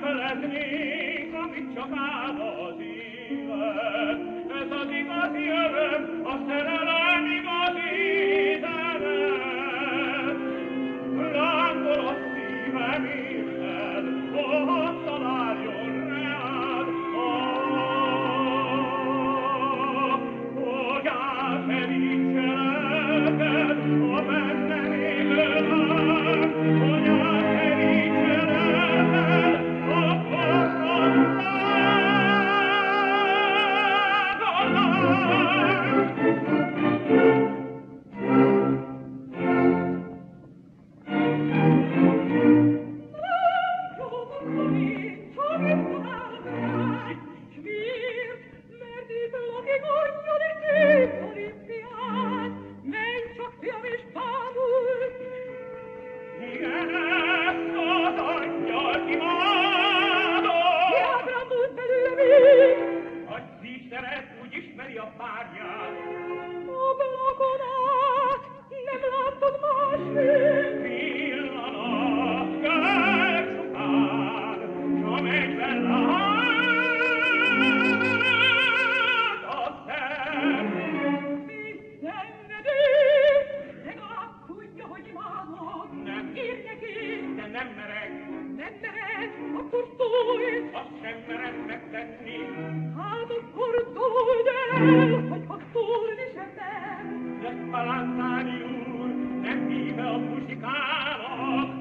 felednénk, amit csak állt az élet. Ez az igazi öröm, a szerelem igazi zene. Lángol a szívem érted, oh, találjon reád, oh, hogy Thank you. Palantani úr nem híve a muzsikát,